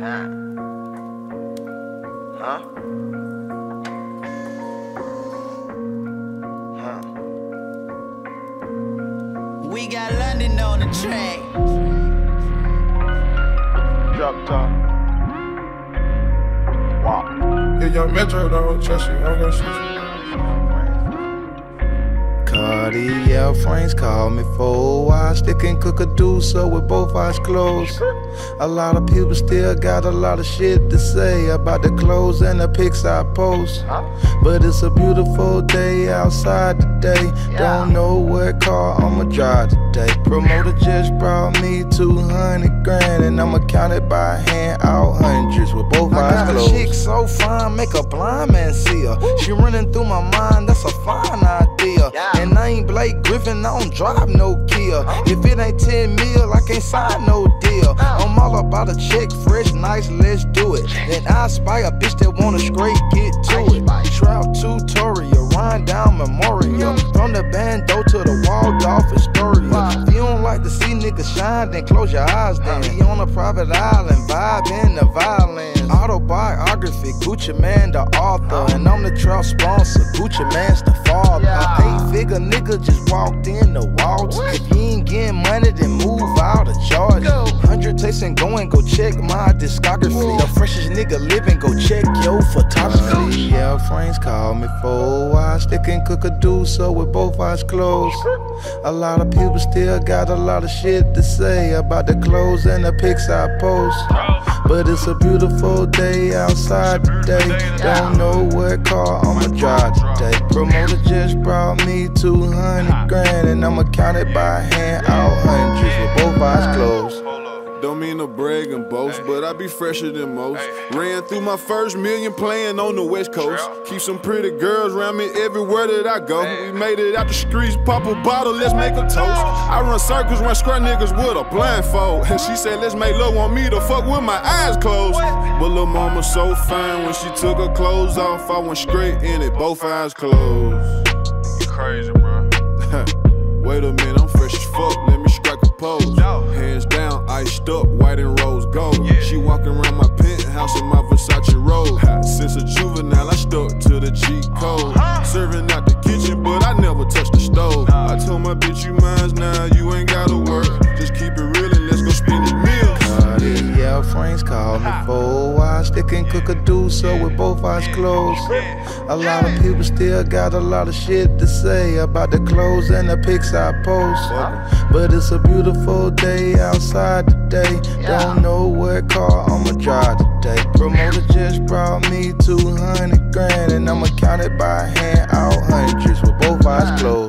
Huh? Huh? Huh? We got London on the track. Drop top. Wow. Yeah, young Metro don't trust you. I'm gonna shoot you. Cartier frames call me for I stick and cook a do so with both eyes closed. A lot of people still got a lot of shit to say about the clothes and the pics I post. But it's a beautiful day outside today. Don't know what car I'ma drive today. Promoter just brought me 200 grand and I'ma count it by hand out hundreds with both I eyes got a closed. chick so fine, make a blind man see her. She running through my mind, that's a fine idea. Yeah. And I ain't Blake Griffin, I don't drive no Kia. If it ain't 10 mil, I can't sign no deal. I'm all about a check, fresh, nice, let's do it. Then I spy a bitch that wanna straight get to it. Trout tutorial, run down memorial. From the bando to the Waldorf Astoria. If you don't like to see niggas shine, then close your eyes. Then be on a private island, vibe in the violence. Autobiography, Gucci Mane, the author. And I'm the trout sponsor, Gucci Mane's the father. A eight figure nigga just walked in the waltz. If you ain't getting money, then move out of Georgia. 100 takes and go and go check my discography. The freshest nigga living, go check your photography. Yeah, friends call me for I stick and cook a do so with both eyes closed. A lot of people still got a lot of shit to say about the clothes and the pics I post. But it's a beautiful day outside today. Don't know what car I'ma drive today. Promoter just brought me 200 grand and I'ma count it by hand out hundreds with both eyes closed. Don't mean to brag and boast, but I be fresher than most. Ran through my first million playing on the West Coast. Keep some pretty girls around me everywhere that I go. We made it out the streets, pop a bottle, let's make a toast. I run circles, run square niggas with a blindfold. And she said, let's make love on me to fuck with my eyes closed. But lil' mama so fine when she took her clothes off, I went straight in it, both eyes closed. Crazy, She walking around my penthouse in my Versace robe. Since a juvenile, I stuck to the cheat code. Uh-huh. Serving out the kitchen, but I never touched the stove. Uh-huh. I told my bitch, you mines now, you ain't gotta work. Just keep it real and let's go spend these meals. Yeah, friends call me for I stick and cook a do so with both eyes closed. A lot of people still got a lot of shit to say about the clothes and the pics I post. But it's a beautiful day outside today. Don't know what car I'ma drive today. Promoter just brought me 200 grand and I'ma count it by hand out hundreds with both eyes closed.